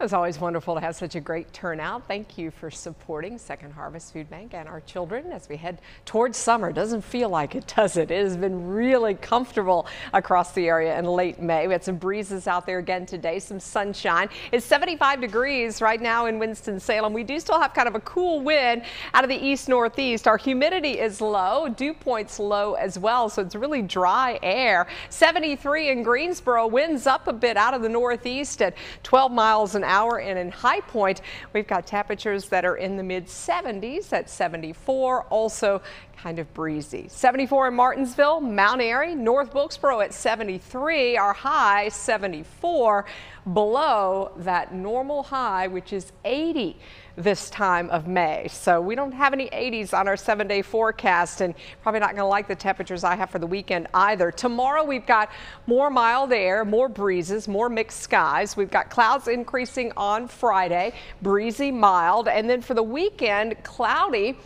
It's always wonderful to have such a great turnout. Thank you for supporting Second Harvest Food Bank and our children as we head towards summer. Doesn't feel like it, does it? It has been really comfortable across the area in late May. We had some breezes out there again today, some sunshine. It's 75 degrees right now in Winston-Salem. We do still have kind of a cool wind out of the east northeast. Our humidity is low, dew point's low as well, so it's really dry air. 73 in Greensboro, winds up a bit out of the northeast at 12 miles an hour. And in High Point, we've got temperatures that are in the mid 70s at 74. Also kind of breezy. 74 in Martinsville, Mount Airy, North Wilkesboro at 73. Our high 74 below that normal high, which is 80 this time of May. So we don't have any 80s on our seven day forecast and probably not going to like the temperatures I have for the weekend either. Tomorrow we've got more mild air, more breezes, more mixed skies. We've got clouds increasing on Friday, breezy, mild, and then for the weekend, cloudy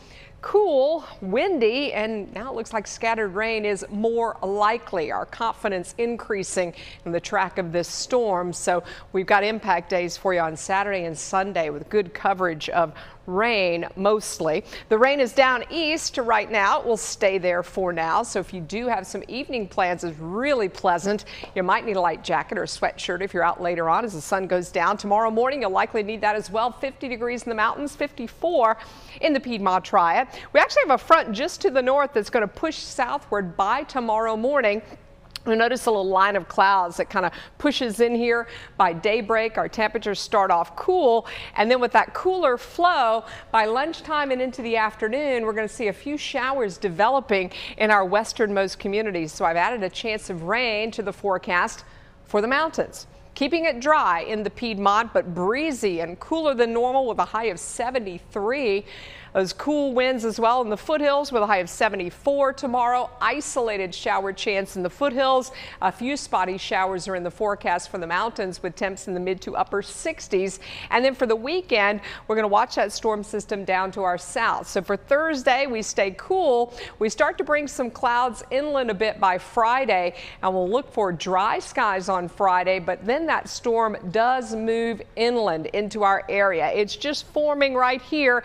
cool, windy, and now it looks like scattered rain is more likely. Our confidence increasing in the track of this storm. So we've got impact days for you on Saturday and Sunday with good coverage of rain mostly. The rain is down east to right now. It will stay there for now. So if you do have some evening plans, it's really pleasant. You might need a light jacket or a sweatshirt if you're out later on as the sun goes down. Tomorrow morning, you'll likely need that as well. 50 degrees in the mountains, 54 in the Piedmont Triad. We actually have a front just to the north that's going to push southward by tomorrow morning. You'll notice a little line of clouds that kind of pushes in here by daybreak. Our temperatures start off cool, and then with that cooler flow, by lunchtime and into the afternoon, we're going to see a few showers developing in our westernmost communities. So I've added a chance of rain to the forecast for the mountains. Keeping it dry in the Piedmont, but breezy and cooler than normal with a high of 73. Those cool winds as well in the foothills with a high of 74 tomorrow. Isolated shower chance in the foothills. A few spotty showers are in the forecast for the mountains with temps in the mid to upper 60s. And then for the weekend, we're going to watch that storm system down to our south. So for Thursday, we stay cool. We start to bring some clouds inland a bit by Friday, and we'll look for dry skies on Friday, but then that storm does move inland into our area. It's just forming right here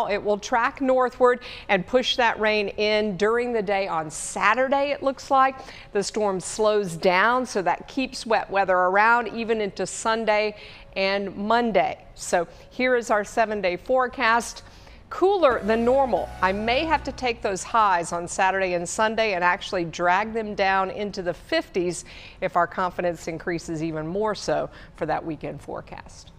now. It will track northward and push that rain in during the day on Saturday, it looks like. The storm slows down, so that keeps wet weather around even into Sunday and Monday. So here is our seven day forecast cooler than normal. I may have to take those highs on Saturday and Sunday and actually drag them down into the 50s if our confidence increases even more so for that weekend forecast.